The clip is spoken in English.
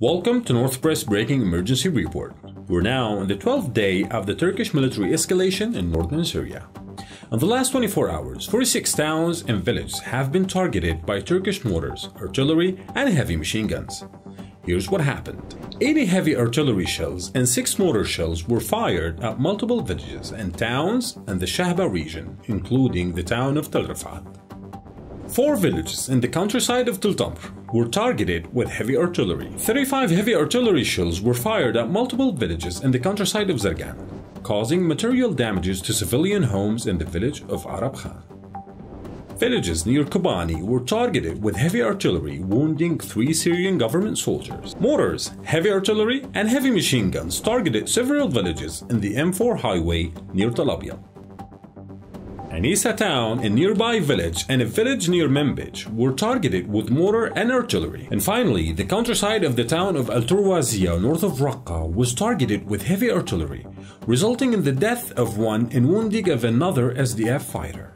Welcome to North Press Breaking Emergency Report. We're now on the 12th day of the Turkish military escalation in northern Syria. In the last 24 hours, 46 towns and villages have been targeted by Turkish mortars, artillery, and heavy machine guns. Here's what happened 80 heavy artillery shells and 6 mortar shells were fired at multiple villages and towns in the Shahba region, including the town of Tel Rifat. Four villages in the countryside of Tel Tamr were targeted with heavy artillery. 35 heavy artillery shells were fired at multiple villages in the countryside of Zargan, causing material damages to civilian homes in the village of Arab Khan. Villages near Kobani were targeted with heavy artillery, wounding three Syrian government soldiers. Mortars, heavy artillery, and heavy machine guns targeted several villages in the M4 highway near Tel Anisa town, a nearby village, and a village near Manbij were targeted with mortar and artillery. And finally, the countryside of the town of Al Turwazia, north of Raqqa, was targeted with heavy artillery, resulting in the death of one and wounding of another SDF fighter.